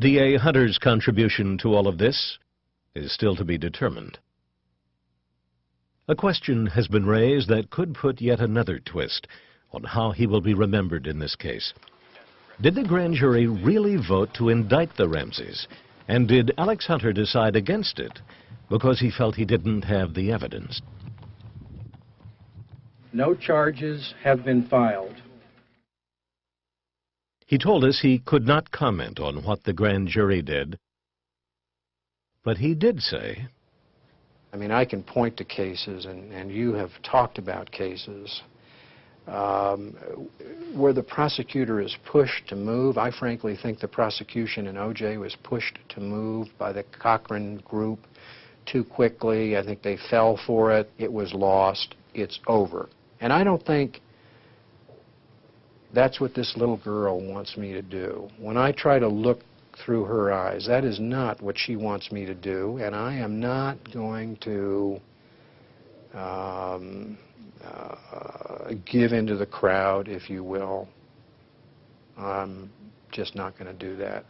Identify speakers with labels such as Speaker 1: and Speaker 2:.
Speaker 1: D.A. Hunter's contribution to all of this is still to be determined. A question has been raised that could put yet another twist on how he will be remembered in this case. Did the grand jury really vote to indict the Ramseys? And did Alex Hunter decide against it because he felt he didn't have the evidence?
Speaker 2: No charges have been filed.
Speaker 1: He told us he could not comment on what the grand jury did, but he did say
Speaker 3: I mean, I can point to cases, and, and you have talked about cases, um, where the prosecutor is pushed to move. I frankly think the prosecution in O.J. was pushed to move by the Cochran group too quickly. I think they fell for it. It was lost. It's over. And I don't think that's what this little girl wants me to do. When I try to look through her eyes. That is not what she wants me to do, and I am not going to um, uh, give into the crowd, if you will. I'm just not going to do that.